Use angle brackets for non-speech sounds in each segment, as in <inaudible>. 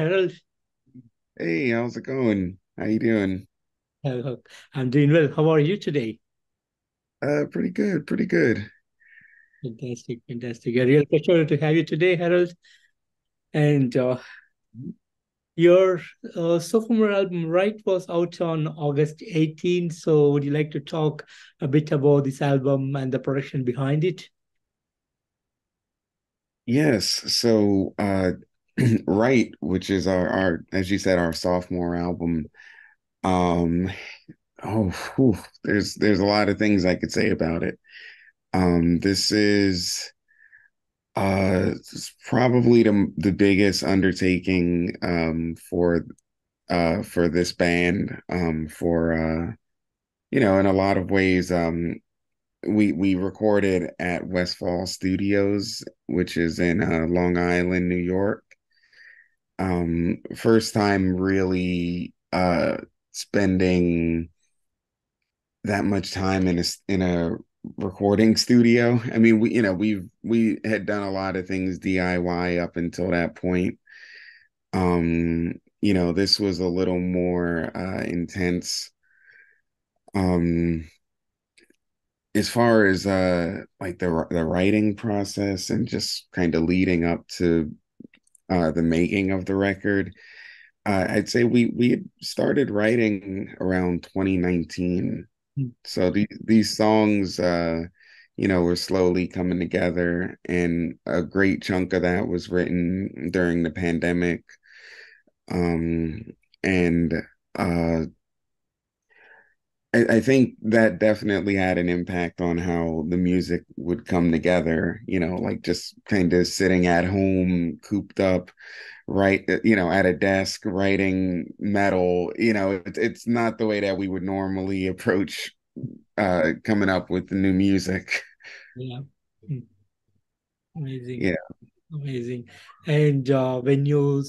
Harold. Hey, how's it going? How you doing? Uh, I'm doing well. How are you today? Uh, pretty good, pretty good. Fantastic, fantastic. A real pleasure to have you today, Harold. And uh, your uh, sophomore album, Rite, was out on August 18th. So, would you like to talk a bit about this album and the production behind it? Yes, so uh <clears throat> Rite, which is our our as you said, our sophomore album. Um, oh, whew, there's there's a lot of things I could say about it. Um, this is uh probably the the biggest undertaking um for uh for this band um for uh you know in a lot of ways um we we recorded at Westfall Studios which is in uh, Long Island New York um first time really uh spending that much time in a in a recording studio. I mean, we you know we've we had done a lot of things DIY up until that point. Um, you know, this was a little more uh, intense. Um, as far as uh like the the writing process and just kind of leading up to uh the making of the record, uh, I'd say we we had started writing around 2019 Mm. so the, these songs, uh, you know, were slowly coming together, and a great chunk of that was written during the pandemic. Um, and uh, I, I think that definitely had an impact on how the music would come together. You know, like just kind of sitting at home, cooped up, right? You know, at a desk writing metal. You know, it's it's not the way that we would normally approach uh coming up with the new music. Yeah. Mm. Amazing, Yeah. amazing. And uh, when you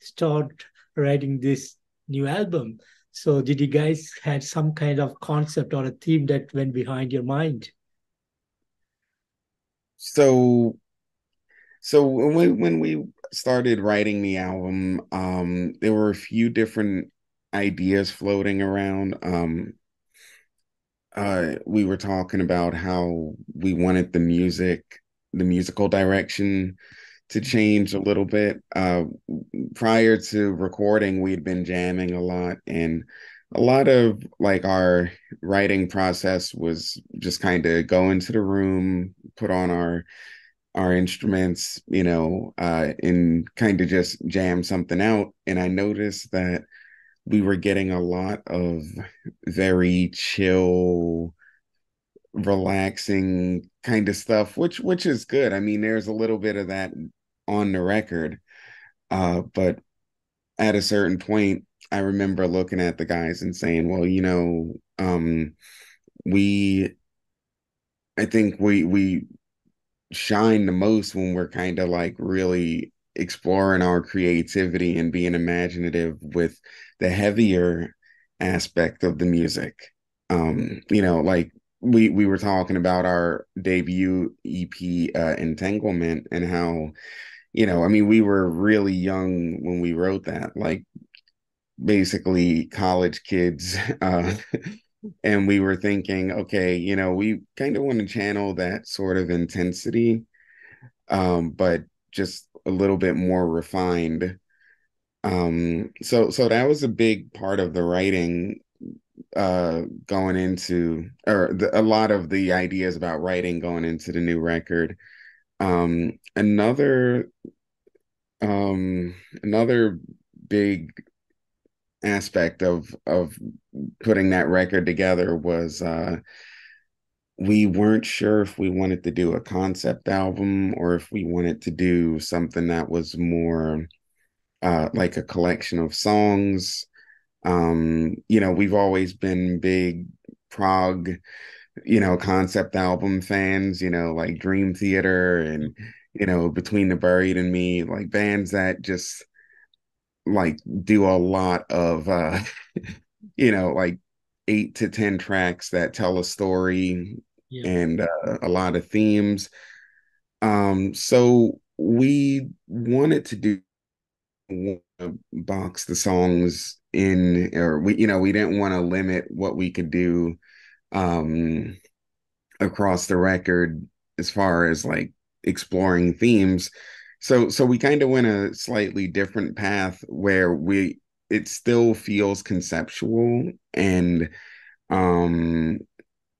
start writing this new album, so did you guys had some kind of concept or a theme that went behind your mind? So so when we when we started writing the album, um, there were a few different ideas floating around. Um, uh, we were talking about how we wanted the music, the musical direction to change a little bit. Uh, prior to recording, we'd been jamming a lot, and a lot of like our writing process was just kind of go into the room, put on our our instruments, you know, uh, and kind of just jam something out. And I noticed that we were getting a lot of very chill, relaxing kind of stuff, which which is good. I mean, there's a little bit of that on the record. Uh, but at a certain point, I remember looking at the guys and saying, well, you know, um, we I think we we shine the most when we're kind of like really exploring our creativity and being imaginative with the heavier aspect of the music. Um, you know, like we we were talking about our debut EP uh Entanglement and how, you know, I mean, we were really young when we wrote that, like basically college kids <laughs> uh and we were thinking, okay, you know, we kind of want to channel that sort of intensity, um, but just a little bit more refined. Um, so so that was a big part of the writing uh going into or the, a lot of the ideas about writing going into the new record. Um, another um another big aspect of of putting that record together was uh we weren't sure if we wanted to do a concept album or if we wanted to do something that was more uh like a collection of songs. Um, you know, we've always been big prog, you know, concept album fans, you know, like Dream Theater and you know, Between the Buried and Me, like bands that just like do a lot of uh <laughs> you know, like eight to 10 tracks that tell a story Yeah. and uh, a lot of themes. Um, so we wanted to do box the songs in or we you know we didn't want to limit what we could do um across the record as far as like exploring themes. So so we kind of went a slightly different path where we it still feels conceptual and um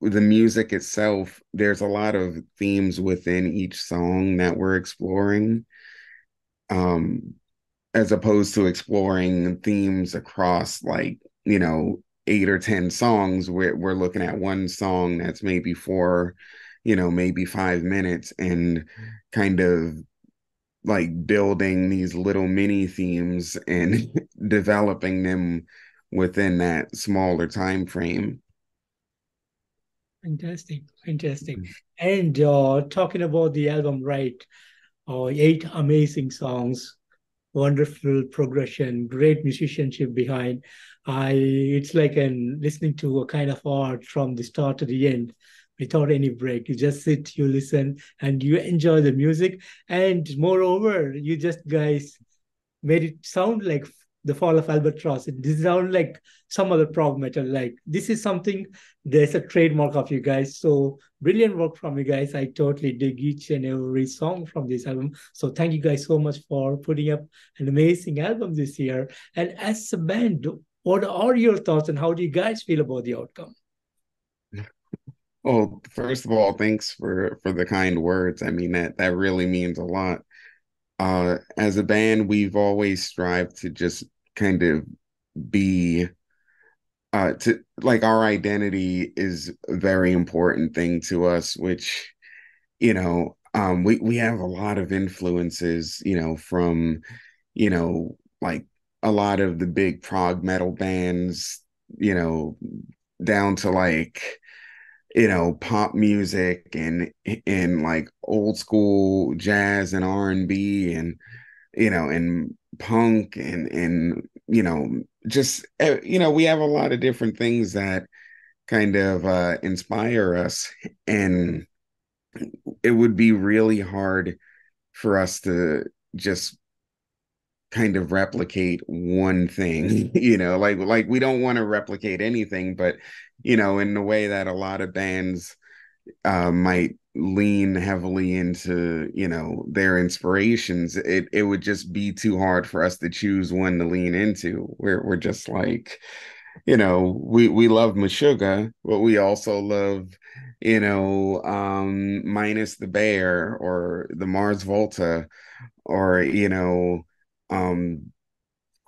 the music itself there's a lot of themes within each song that we're exploring. Um as opposed to exploring themes across like you know eight or ten songs we're, we're looking at one song that's maybe four you know maybe five minutes and kind of like building these little mini themes and <laughs> developing them within that smaller time frame fantastic fantastic. And uh talking about the album Rite uh, eight amazing songs wonderful progression, great musicianship behind. I it's like an listening to a kind of art from the start to the end without any break. You just sit, you listen, and you enjoy the music. And moreover, you just guys made it sound like the fall of albatross it does sound like some other prog metal. Like this is something there's a trademark of you guys. So brilliant work from you guys. I totally dig each and every song from this album. So thank you guys so much for putting up an amazing album this year. And as a band what are your thoughts and how do you guys feel about the outcome? Well first of all thanks for for the kind words. I mean that that really means a lot. Uh as a band we've always strived to just kind of be uh to like our identity is a very important thing to us which you know um we we have a lot of influences you know from you know like a lot of the big prog metal bands you know down to like you know pop music and and like old school jazz and R&B and you know and punk and and you know just eh, you know we have a lot of different things that kind of uh inspire us and it would be really hard for us to just kind of replicate one thing <laughs> you know like like we don't want to replicate anything but you know in the way that a lot of bands uh might lean heavily into you know their inspirations it it would just be too hard for us to choose one to lean into. We're we're just like you know we we love Meshuggah but we also love you know um minus the bear or the Mars Volta or you know um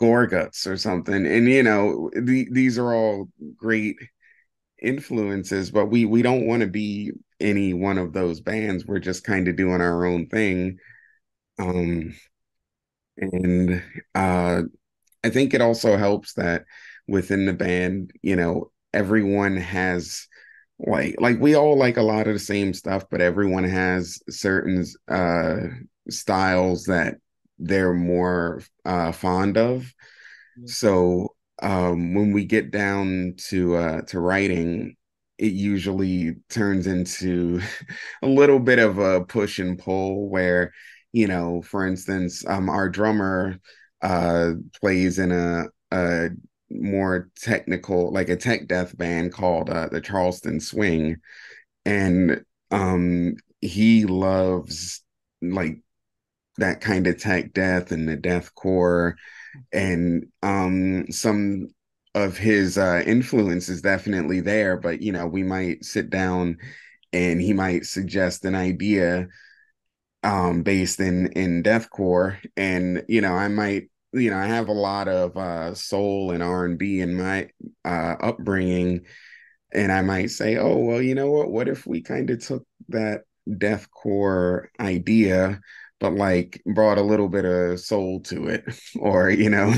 Gorguts or something. And you know the, these are all great influences but we we don't want to be any one of those bands. We're just kind of doing our own thing. Um, and uh, I think it also helps that within the band, you know, everyone has like like we all like a lot of the same stuff, but everyone has certain uh styles that they're more uh fond of. Mm-hmm. So um when we get down to uh to writing it usually turns into <laughs> a little bit of a push and pull where you know for instance um our drummer uh plays in a a more technical like a tech death band called uh, the Charleston Swing. And um he loves like that kind of tech death and the death core and um some of his uh, influence is definitely there, but you know, we might sit down and he might suggest an idea um based in in deathcore. And you know i might you know i have a lot of uh soul and r&b in my uh upbringing. And i might say oh well you know what? What if we kind of took that deathcore idea but like brought a little bit of soul to it <laughs> or you know.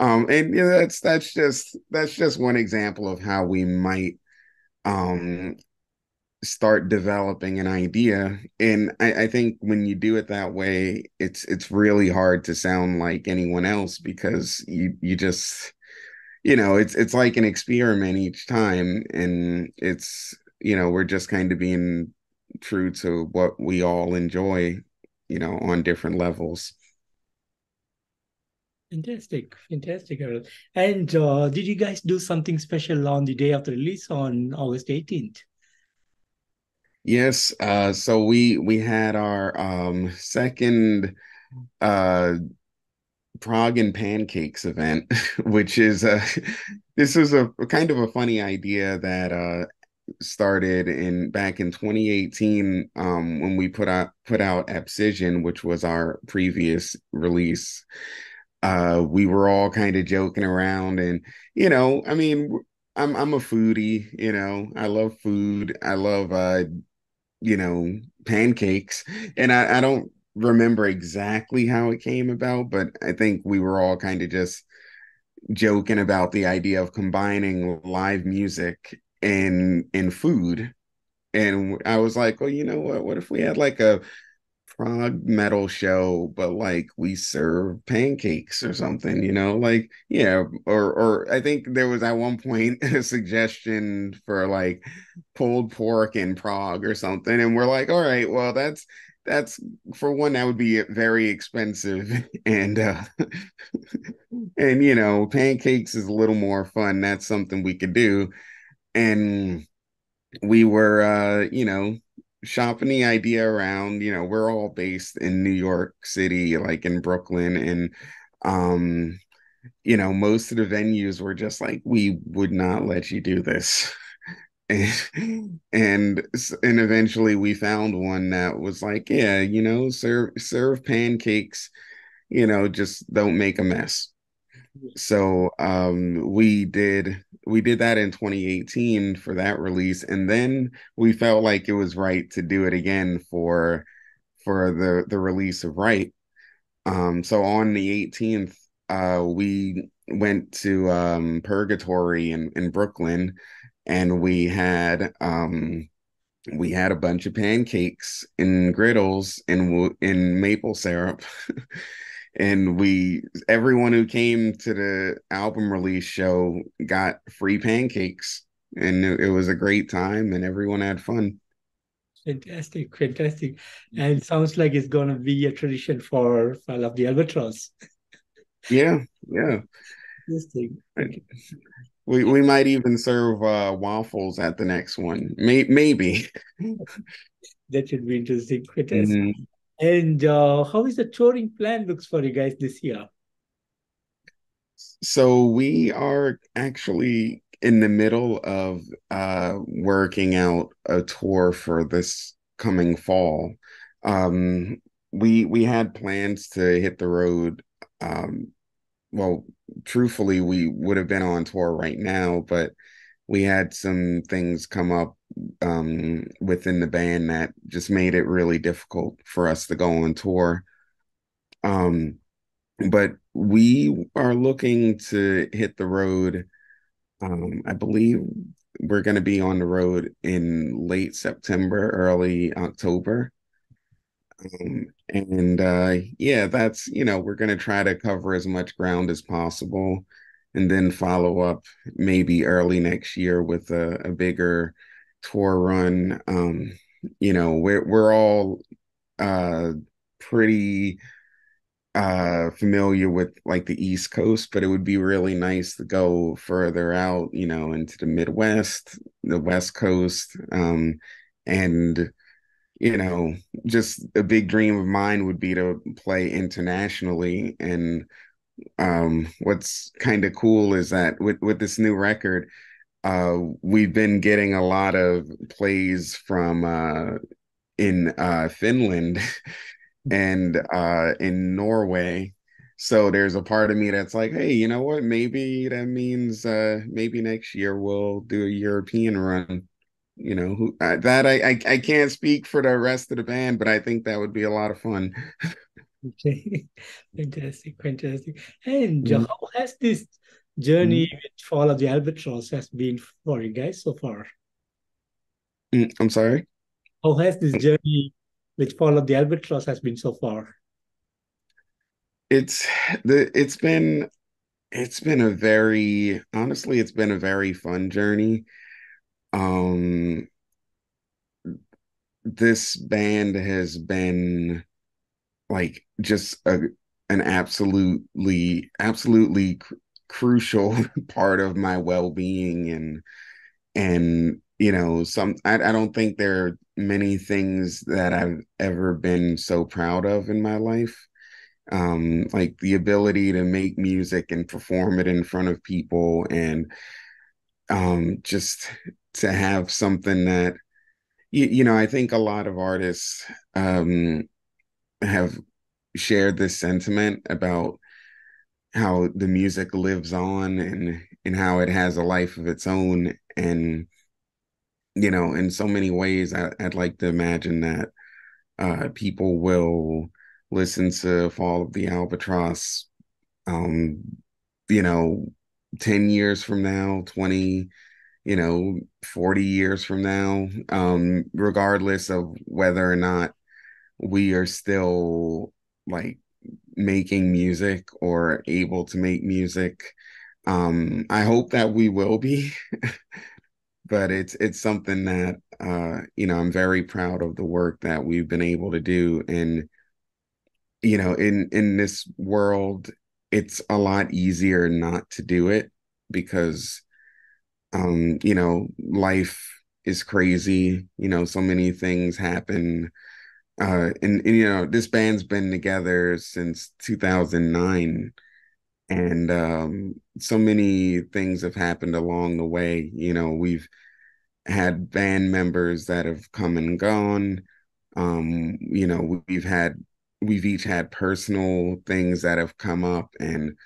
Um and you know that's that's just that's just one example of how we might um start developing an idea and I, I think when you do it that way it's it's really hard to sound like anyone else because you you just you know it's it's like an experiment each time and it's you know we're just kind of being true to what we all enjoy you know, on different levels. Fantastic, fantastic, Harold. And uh, did you guys do something special on the day of the release on August 18th? Yes, uh, so we we had our um second uh Prog and Pancakes event, <laughs> which is uh <laughs> this is a, a kind of a funny idea that uh started in back in 2018 um when we put out put out Abscission, which was our previous release. Uh we were all kind of joking around and you know, I mean I'm I'm a foodie, you know. I love food. I love uh you know, pancakes. And I, I don't remember exactly how it came about, but I think we were all kind of just joking about the idea of combining live music and and food. And I was like, well, you know what? What if we had like a prog metal show, but like we serve pancakes or something, you know, like yeah, or or I think there was at one point <laughs> a suggestion for like pulled pork in prog or something, and we're like, all right, well that's that's for one that would be very expensive <laughs> and uh <laughs> and you know pancakes is a little more fun that's something we could do and we were uh you know shopping the idea around you know we're all based in new york city like in brooklyn and um you know most of the venues were just like we would not let you do this. <laughs> And and and eventually we found one that was like yeah you know serve serve pancakes you know just don't make a mess so um we did we did that in 2018 for that release and then we felt like it was right to do it again for for the the release of Rite. Um so on the 18th uh we went to um purgatory in in brooklyn and we had um we had a bunch of pancakes and griddles in in maple syrup <laughs> and we everyone who came to the album release show got free pancakes and it, it was a great time and everyone had fun fantastic fantastic and sounds like it's going to be a tradition for fall of the albatross yeah yeah Interesting. We we might even serve uh, waffles at the next one. May, maybe. <laughs> that should be interesting. Mm-hmm. And uh, how is the touring plan looks for you guys this year? So we are actually in the middle of uh, working out a tour for this coming fall. Um, we we had plans to hit the road. Um, well, truthfully, we would have been on tour right now, but we had some things come up um, within the band that just made it really difficult for us to go on tour. Um, but we are looking to hit the road. Um, I believe we're going to be on the road in late September, early October. Um, and uh, yeah, that's you know we're going to try to cover as much ground as possible, and then follow up maybe early next year with a, a bigger tour run. Um, you know, we're we're all uh, pretty uh familiar with like the east coast but it would be really nice to go further out you know into the midwest the west coast um and you know, just a big dream of mine would be to play internationally. And um, what's kind of cool is that with with this new record, uh, we've been getting a lot of plays from uh, in uh, Finland <laughs> and uh, in Norway. So there's a part of me that's like, hey, you know what? Maybe that means uh, maybe next year we'll do a European run you know who uh, that I, I i can't speak for the rest of the band but i think that would be a lot of fun <laughs> okay. <laughs> Fantastic fantastic. And mm-hmm. how has this journey mm-hmm. with fall of the albatross has been for you guys so far? Mm, i'm sorry? How has this journey with fall of the albatross has been so far? It's the it's been it's been a very honestly it's been a very fun journey. Um this band has been like just a an absolutely absolutely cr- crucial <laughs> part of my well-being and and you know some I, I don't think there are many things that I've ever been so proud of in my life. Um like the ability to make music and perform it in front of people and um just to have something that you, you know I think a lot of artists um have shared this sentiment about how the music lives on and and how it has a life of its own. And you know in so many ways I, would like to imagine that uh people will listen to fall of the albatross um you know 10 years from now 20 you know 40 years from now um regardless of whether or not we are still like making music or able to make music. Um, I hope that we will be, <laughs> but it's it's something that uh, you know I'm very proud of the work that we've been able to do, and you know in in this world, it's a lot easier not to do it because um, you know life is crazy. You know, so many things happen uh and, and, you know this band's been together since 2009 and um so many things have happened along the way. You know we've had band members that have come and gone. Um you know we've had we've each had personal things that have come up. And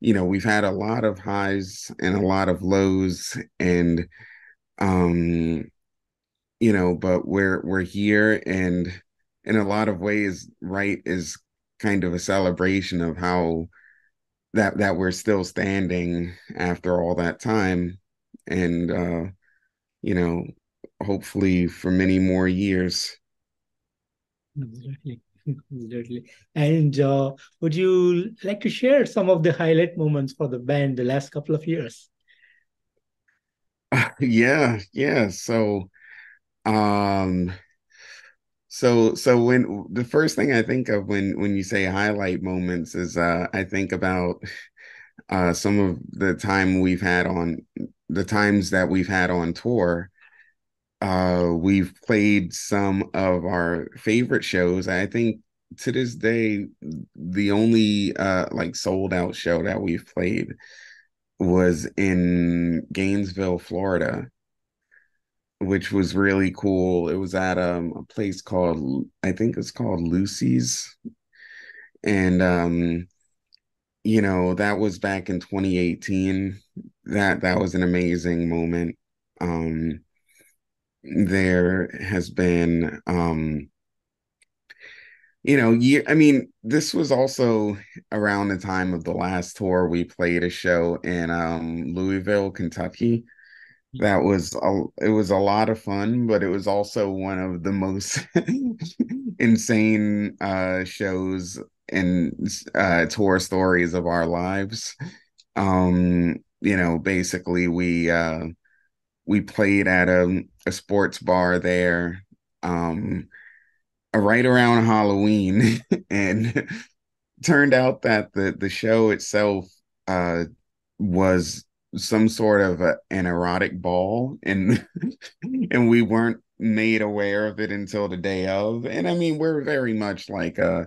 you know we've had a lot of highs and a lot of lows. And um you know but we're we're here and in a lot of ways, Rite is kind of a celebration of how that that we're still standing after all that time, and uh, you know, hopefully for many more years. Absolutely. <laughs> Exactly. And uh, would you like to share some of the highlight moments for the band the last couple of years? <laughs> yeah, yeah. So, um, so so when the first thing I think of when when you say highlight moments is uh I think about uh some of the time we've had on the times that we've had on tour. Uh we've played some of our favorite shows. I think to this day the only uh like sold out show that we've played was in Gainesville, Florida which was really cool. It was at um, a place called I think it's called Lucy's, and um, you know that was back in 2018. That that was an amazing moment. Um, there has been um, you know, year. I mean, this was also around the time of the last tour. We played a show in um, Louisville, Kentucky that was a, it was a lot of fun but it was also one of the most <laughs> insane uh shows and uh tour stories of our lives. Um you know basically we uh we played at a, a sports bar there um right around halloween <laughs> and <laughs> turned out that the the show itself uh was some sort of a, an erotic ball and <laughs> and we weren't made aware of it until the day of. And i mean we're very much like a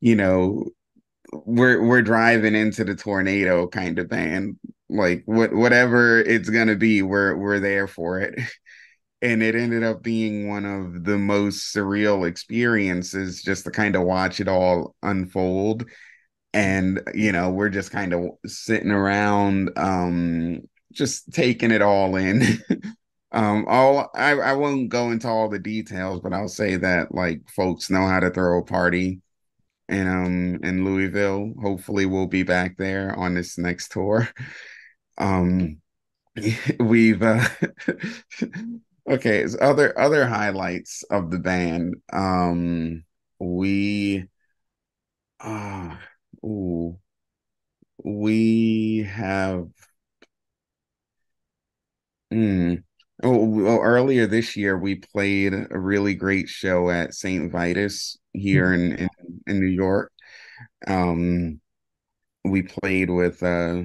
you know we're we're driving into the tornado kind of band like what whatever it's gonna be we're we're there for it. <laughs> And it ended up being one of the most surreal experiences just to kind of watch it all unfold and you know we're just kind of sitting around um just taking it all in. <laughs> Um all I, I won't go into all the details but i'll say that like folks know how to throw a party. And um in louisville hopefully we'll be back there on this next tour. <laughs> Um <laughs> we've uh okay so other other highlights of the band. Um we uh Ooh, we have. Mm, oh, well, earlier this year we played a really great show at St. Vitus here in, in in New York. Um, we played with uh,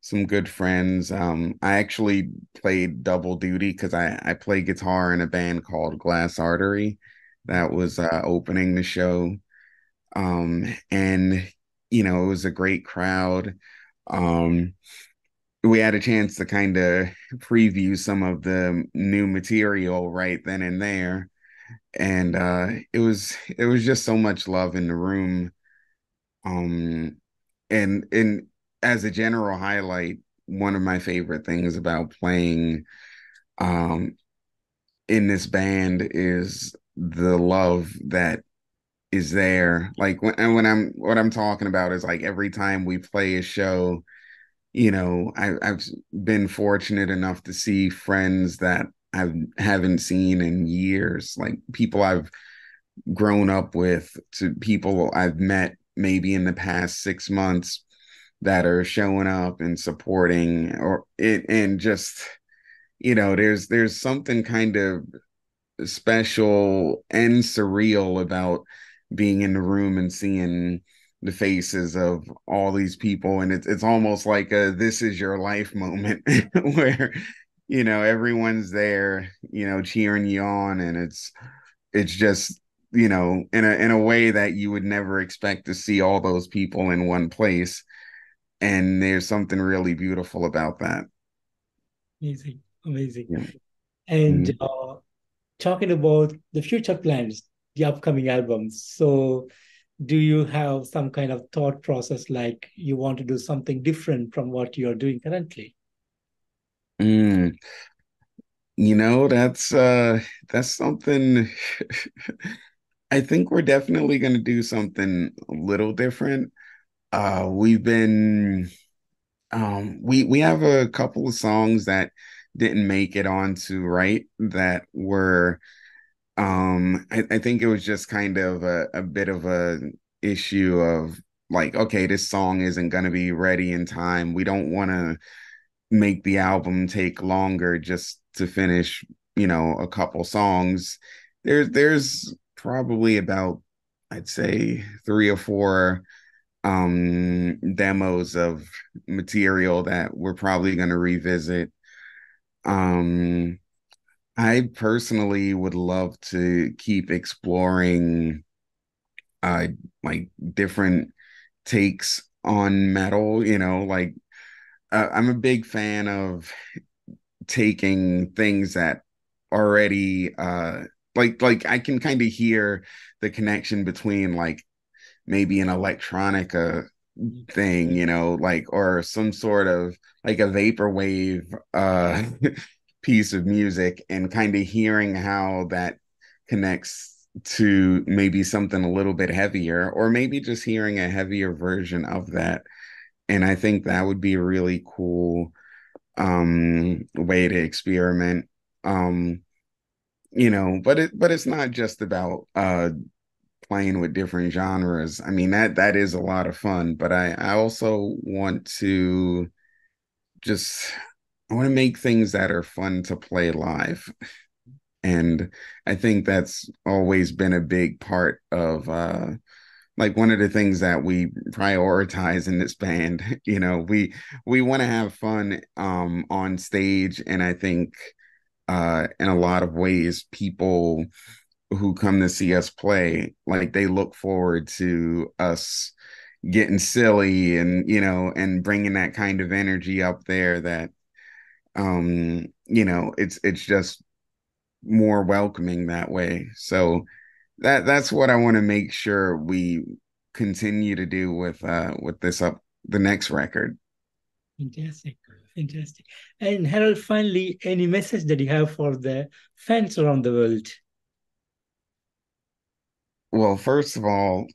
some good friends. Um, I actually played double duty because I I play guitar in a band called Glass Artery that was uh, opening the show. Um, and you know, it was a great crowd. Um, we had a chance to kind of preview some of the new material right then and there and uh it was it was just so much love in the room um and and as a general highlight one of my favorite things about playing um in this band is the love that is there. Like when and when I'm what I'm talking about is like every time we play a show you know, I, I've been fortunate enough to see friends that I haven't seen in years, like people I've grown up with, to people I've met maybe in the past six months that are showing up and supporting, or it, and just you know, there's there's something kind of special and surreal about being in the room and seeing the faces of all these people. And it's it's almost like a this is your life <laughs> moment <laughs> where you know everyone's there you know cheering you on. And it's it's just you know in a in a way that you would never expect to see all those people in one place. And there's something really beautiful about that. Amazing. Amazing. Yeah. and mm-hmm. uh, talking about the future plans the upcoming albums. So do you have some kind of thought process like you want to do something different from what you're doing currently? Mm. you know that's uh that's something <laughs> i think we're definitely going to do something a little different. Uh we've been um we we have a couple of songs that didn't make it onto Rite that were um, I, I think it was just kind of a, a bit of a issue of like, okay, this song isn't going to be ready in time. We don't want to make the album take longer just to finish, you know, a couple songs. There's there's probably about I'd say three or four um demos of material that we're probably going to revisit. Um I personally would love to keep exploring uh like different takes on metal, you know, like uh, I'm a big fan of taking things that already uh like like I can kind of hear the connection between like maybe an electronica thing, you know, like or some sort of like a vaporwave uh <laughs> piece of music and kind of hearing how that connects to maybe something a little bit heavier or maybe just hearing a heavier version of that. And i think that would be a really cool um way to experiment um you know but it but it's not just about uh playing with different genres. I mean that that is a lot of fun but i i also want to just I want to make things that are fun to play live. And I think that's always been a big part of uh like one of the things that we prioritize in this band. <laughs> You know, we we want to have fun um on stage and I think uh in a lot of ways people who come to see us play like they look forward to us getting silly and you know and bringing that kind of energy up there that um you know it's it's just more welcoming that way. So that that's what i want to make sure we continue to do with uh with this up the next record. Fantastic fantastic. And harold finally any message that you have for the fans around the world? Well first of all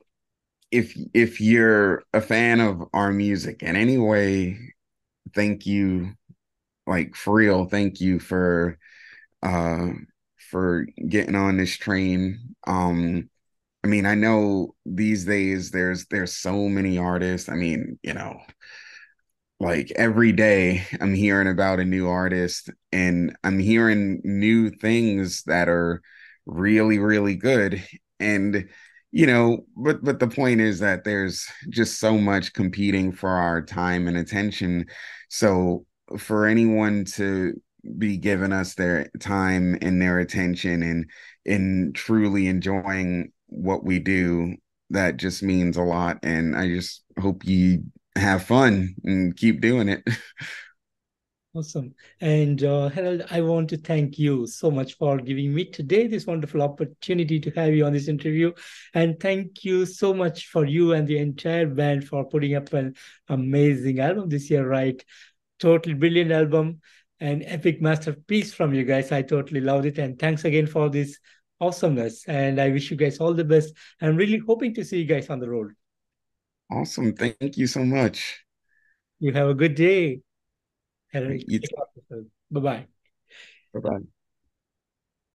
if if you're a fan of our music in any way thank you like for real, thank you for uh for getting on this train. Um I mean, I know these days there's there's so many artists. I mean, you know, like every day I'm hearing about a new artist and I'm hearing new things that are really really good and you know, but but the point is that there's just so much competing for our time and attention. So for anyone to be giving us their time and their attention and in truly enjoying what we do, that just means a lot. And I just hope you have fun and keep doing it. <laughs> Awesome. And uh, Harold, I want to thank you so much for giving me today this wonderful opportunity to have you on this interview. And thank you so much for you and the entire band for putting up an amazing album this year, right? Totally brilliant album and epic masterpiece from you guys. I totally loved it. And thanks again for this awesomeness. And I wish you guys all the best. I'm really hoping to see you guys on the road. Awesome. Thank you so much. You have a good day. You Bye bye. Bye bye.